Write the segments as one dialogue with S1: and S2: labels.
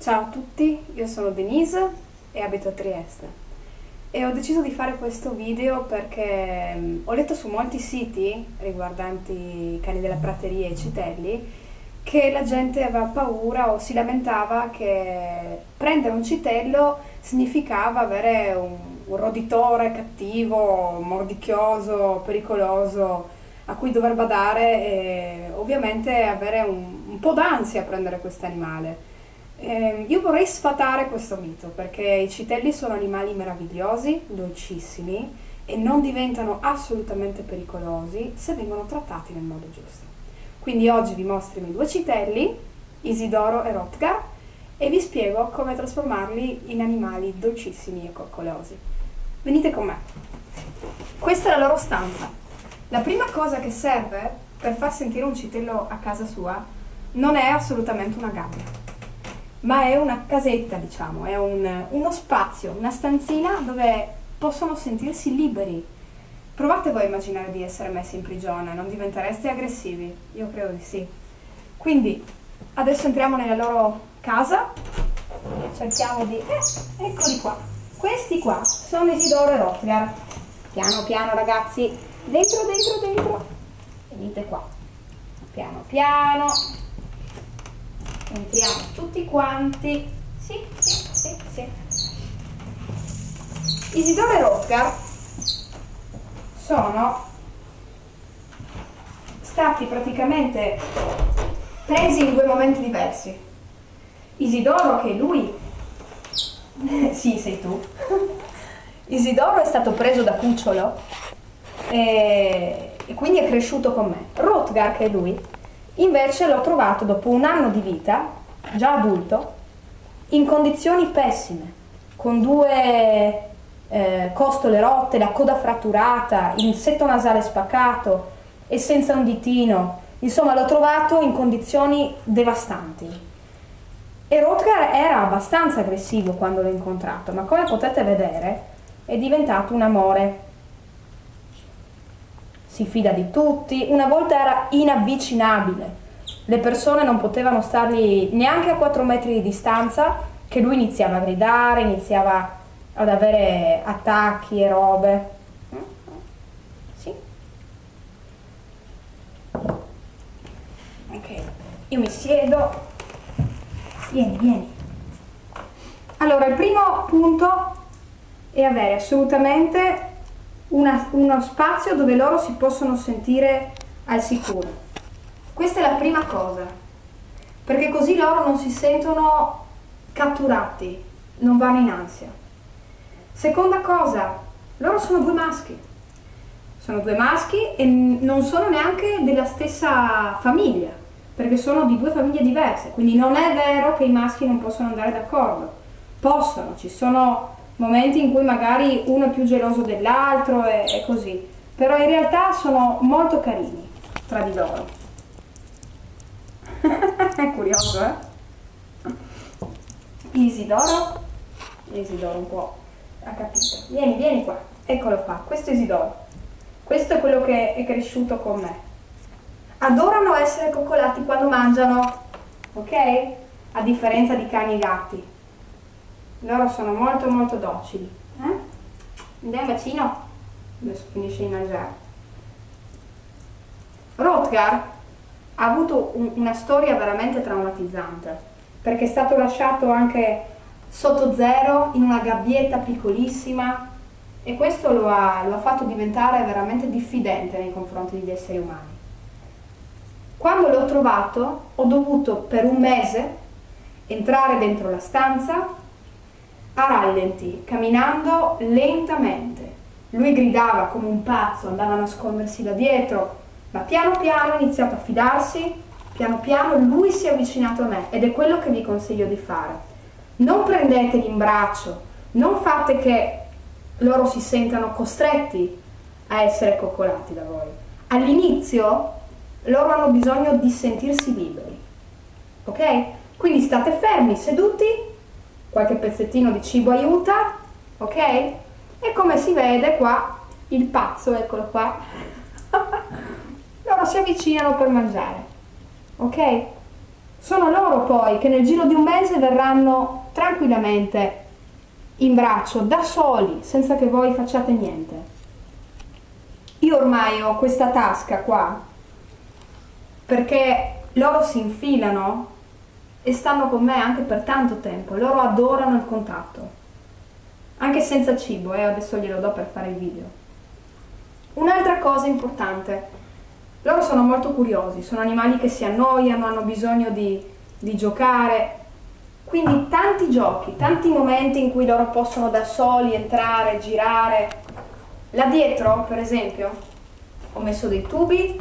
S1: Ciao a tutti, io sono Denise e abito a Trieste e ho deciso di fare questo video perché mm, ho letto su molti siti riguardanti i cani della prateria e i citelli che la gente aveva paura o si lamentava che prendere un citello significava avere un, un roditore cattivo, mordicchioso, pericoloso a cui dover badare e ovviamente avere un, un po' d'ansia a prendere questo animale. Eh, io vorrei sfatare questo mito perché i citelli sono animali meravigliosi, dolcissimi e non diventano assolutamente pericolosi se vengono trattati nel modo giusto. Quindi oggi vi mostro i miei due citelli, Isidoro e Rotgar, e vi spiego come trasformarli in animali dolcissimi e coccolosi. Venite con me. Questa è la loro stanza. La prima cosa che serve per far sentire un citello a casa sua non è assolutamente una gabbia ma è una casetta, diciamo, è un, uno spazio, una stanzina dove possono sentirsi liberi. Provate voi a immaginare di essere messi in prigione, non diventereste aggressivi? Io credo di sì. Quindi, adesso entriamo nella loro casa, cerchiamo di... Eh, eccoli qua. Questi qua sono Isidoro e Rotgar. Piano piano ragazzi, dentro, dentro, dentro. Venite qua. Piano piano entriamo tutti quanti. Sì, sì, sì, sì. Isidoro e Rotgar sono stati praticamente presi in due momenti diversi. Isidoro che lui sì sei tu. Isidoro è stato preso da cucciolo e, e quindi è cresciuto con me. Rotgar che è lui Invece l'ho trovato dopo un anno di vita, già adulto, in condizioni pessime, con due eh, costole rotte, la coda fratturata, il setto nasale spaccato e senza un ditino. Insomma, l'ho trovato in condizioni devastanti. E Rotgar era abbastanza aggressivo quando l'ho incontrato, ma come potete vedere è diventato un amore si fida di tutti, una volta era inavvicinabile, le persone non potevano stargli neanche a 4 metri di distanza, che lui iniziava a gridare, iniziava ad avere attacchi e robe. Sì? Ok, io mi siedo. Vieni, vieni. Allora, il primo punto è avere assolutamente una, uno spazio dove loro si possono sentire al sicuro. Questa è la prima cosa, perché così loro non si sentono catturati, non vanno in ansia. Seconda cosa, loro sono due maschi. Sono due maschi e non sono neanche della stessa famiglia, perché sono di due famiglie diverse, quindi non è vero che i maschi non possono andare d'accordo. Possono, ci sono momenti in cui magari uno è più geloso dell'altro e, e così, però in realtà sono molto carini tra di loro. è curioso, eh? Isidoro, Isidoro un po' ha capito. Vieni, vieni qua, eccolo qua, questo è Isidoro. Questo è quello che è cresciuto con me. Adorano essere coccolati quando mangiano, ok? A differenza di cani e gatti loro sono molto molto docili. Eh? dai un bacino. Adesso finisce di mangiare Rotgar ha avuto un, una storia veramente traumatizzante perché è stato lasciato anche sotto zero in una gabbietta piccolissima e questo lo ha, lo ha fatto diventare veramente diffidente nei confronti degli esseri umani. Quando l'ho trovato ho dovuto per un mese entrare dentro la stanza a rallenti, camminando lentamente. Lui gridava come un pazzo, andava a nascondersi da dietro, ma piano piano ha iniziato a fidarsi, piano piano lui si è avvicinato a me ed è quello che vi consiglio di fare. Non prendeteli in braccio, non fate che loro si sentano costretti a essere coccolati da voi. All'inizio loro hanno bisogno di sentirsi liberi, ok? Quindi state fermi, seduti qualche pezzettino di cibo aiuta, ok? E come si vede qua, il pazzo, eccolo qua, loro si avvicinano per mangiare, ok? Sono loro poi che nel giro di un mese verranno tranquillamente in braccio, da soli, senza che voi facciate niente. Io ormai ho questa tasca qua perché loro si infilano e stanno con me anche per tanto tempo, loro adorano il contatto, anche senza cibo, eh, adesso glielo do per fare il video. Un'altra cosa importante, loro sono molto curiosi, sono animali che si annoiano, hanno bisogno di, di giocare, quindi tanti giochi, tanti momenti in cui loro possono da soli entrare, girare. Là dietro, per esempio, ho messo dei tubi,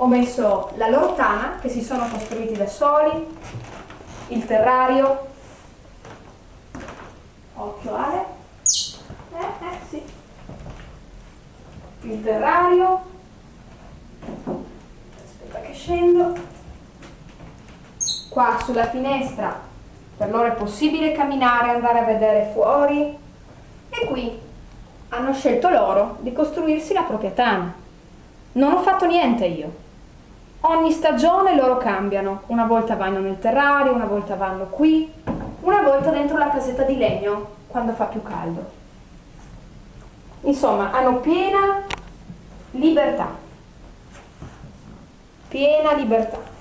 S1: ho messo la loro tana che si sono costruiti da soli, il terrario, occhio Ale, eh, eh, sì. il terrario, aspetta che scendo, qua sulla finestra per loro è possibile camminare, andare a vedere fuori e qui hanno scelto loro di costruirsi la propria tana. Non ho fatto niente io. Ogni stagione loro cambiano, una volta vanno nel terrario, una volta vanno qui, una volta dentro la casetta di legno quando fa più caldo. Insomma, hanno piena libertà. Piena libertà.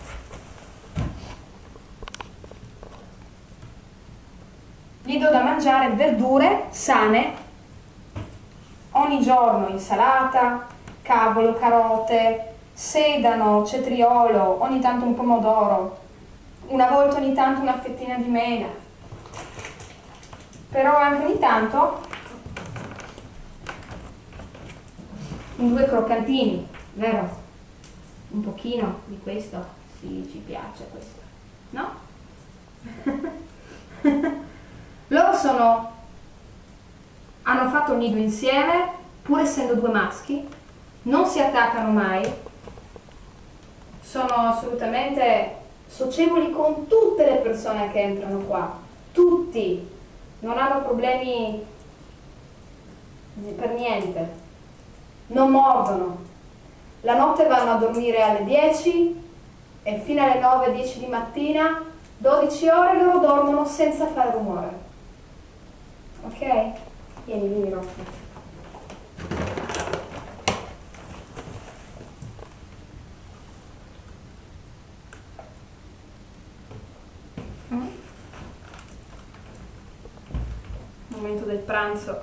S1: gli do da mangiare verdure sane ogni giorno, insalata, cavolo, carote, sedano, cetriolo, ogni tanto un pomodoro, una volta ogni tanto una fettina di mela, però anche ogni tanto due croccantini, vero? Un pochino di questo, sì, ci piace questo, no? Loro sono, hanno fatto un nido insieme, pur essendo due maschi, non si attaccano mai, sono assolutamente socievoli con tutte le persone che entrano qua, tutti, non hanno problemi per niente, non mordono. La notte vanno a dormire alle 10 e fino alle 9-10 di mattina, 12 ore loro dormono senza fare rumore. Ok? Vieni, vieni Rossi. Mm. Momento del pranzo.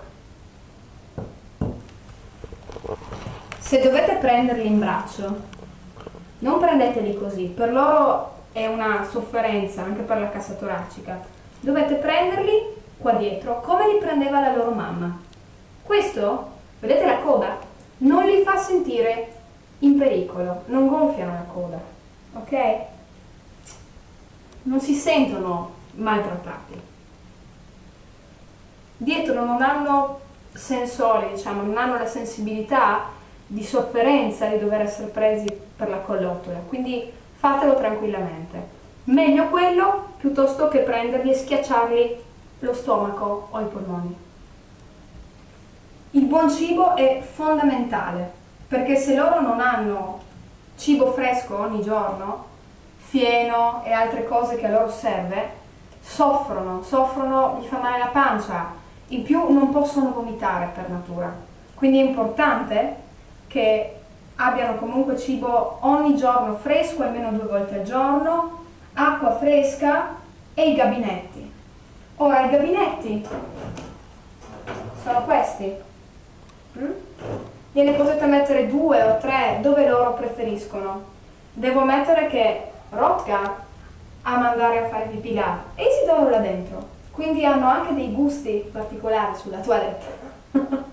S1: Se dovete prenderli in braccio, non prendeteli così, per loro è una sofferenza anche per la cassa toracica. Dovete prenderli qua dietro come li prendeva la loro mamma. Questo, vedete la coda, non li fa sentire in pericolo, non gonfiano la coda, ok? Non si sentono maltrattati. Dietro non hanno sensori, diciamo, non hanno la sensibilità di sofferenza di dover essere presi per la collottola, quindi fatelo tranquillamente. Meglio quello piuttosto che prenderli e schiacciarli lo stomaco o i polmoni. Il buon cibo è fondamentale perché se loro non hanno cibo fresco ogni giorno, fieno e altre cose che a loro serve, soffrono, soffrono, gli fa male la pancia, in più non possono vomitare per natura. Quindi è importante che abbiano comunque cibo ogni giorno fresco, almeno due volte al giorno, acqua fresca e i gabinetti. Ora i gabinetti sono questi. Mm? Gliene potete mettere due o tre dove loro preferiscono. Devo mettere che Rotgar ama andare a fare pipì là e si trovano là dentro. Quindi hanno anche dei gusti particolari sulla toilette.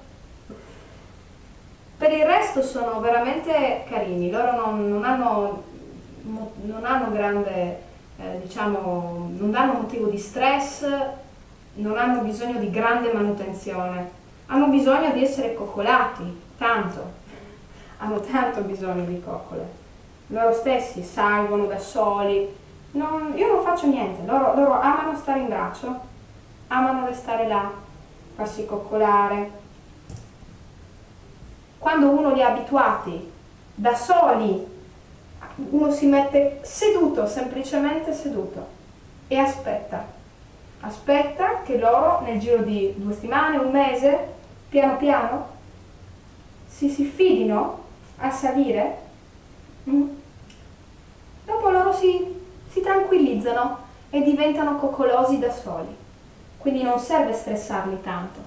S1: per il resto sono veramente carini, loro non, non, hanno, non hanno grande eh, diciamo, non danno motivo di stress, non hanno bisogno di grande manutenzione, hanno bisogno di essere coccolati, tanto, hanno tanto bisogno di coccole. Loro stessi salgono da soli, non, io non faccio niente, loro, loro amano stare in braccio, amano restare là, farsi coccolare. Quando uno li ha abituati da soli uno si mette seduto, semplicemente seduto e aspetta. Aspetta che loro nel giro di due settimane, un mese, piano piano, si, si fidino a salire. Mm. Dopo loro si, si tranquillizzano e diventano coccolosi da soli. Quindi non serve stressarli tanto.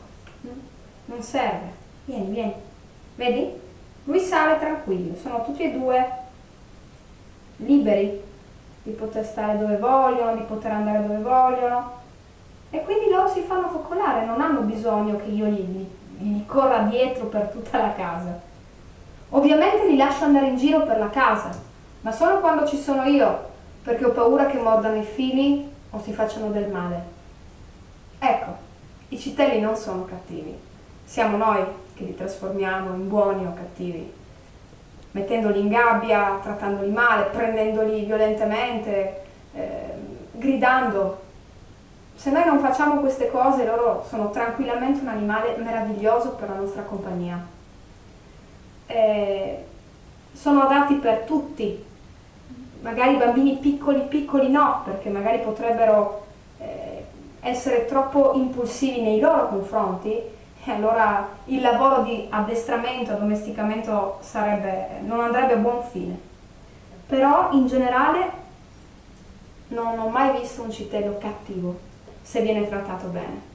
S1: Mm. Non serve. Vieni, vieni. Vedi? Lui sale tranquillo, sono tutti e due liberi di poter stare dove vogliono, di poter andare dove vogliono e quindi loro si fanno coccolare, non hanno bisogno che io gli, gli corra dietro per tutta la casa. Ovviamente li lascio andare in giro per la casa, ma solo quando ci sono io, perché ho paura che mordano i fili o si facciano del male. Ecco, i citelli non sono cattivi, siamo noi che li trasformiamo in buoni o cattivi, mettendoli in gabbia, trattandoli male, prendendoli violentemente, eh, gridando. Se noi non facciamo queste cose, loro sono tranquillamente un animale meraviglioso per la nostra compagnia. Eh, sono adatti per tutti, magari bambini piccoli piccoli no, perché magari potrebbero eh, essere troppo impulsivi nei loro confronti e allora il lavoro di addestramento, addomesticamento sarebbe, non andrebbe a buon fine. Però in generale non ho mai visto un citello cattivo se viene trattato bene.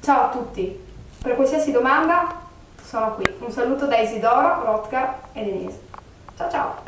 S1: Ciao a tutti, per qualsiasi domanda sono qui. Un saluto da Isidoro, Rotgar e Denise. Ciao ciao!